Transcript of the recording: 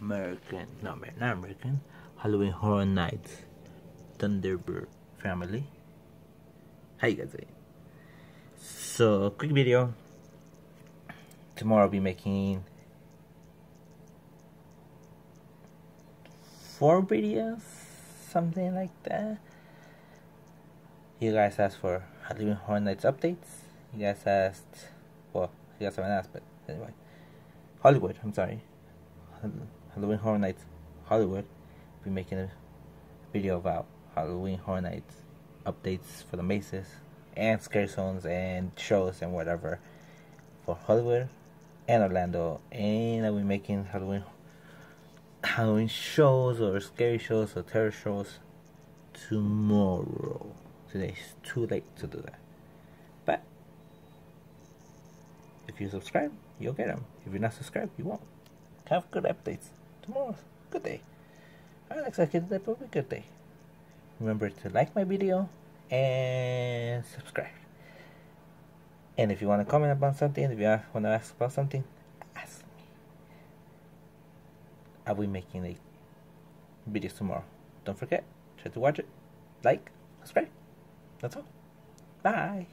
American, no, not American, Halloween Horror Nights Thunderbird family. How you guys doing? So, quick video. Tomorrow I'll be making four videos, something like that. You guys asked for Halloween Horror Nights updates. You guys asked, well, you guys haven't asked, but anyway. Hollywood, I'm sorry. Halloween Horror Nights Hollywood. Be making a video about Halloween Horror Nights updates for the Mazes and scare Zones and shows and whatever for Hollywood and Orlando. And I'll be making Halloween Halloween shows or scary shows or terror shows tomorrow. Today's too late to do that. But if you subscribe, you'll get them. If you're not subscribed, you won't. Have good updates. Tomorrow's good day. I expect that, but a good day. Remember to like my video and subscribe. And if you want to comment about something, if you want to ask about something, ask me. I'll be making a video tomorrow. Don't forget, try to watch it, like, subscribe. That's all. Bye.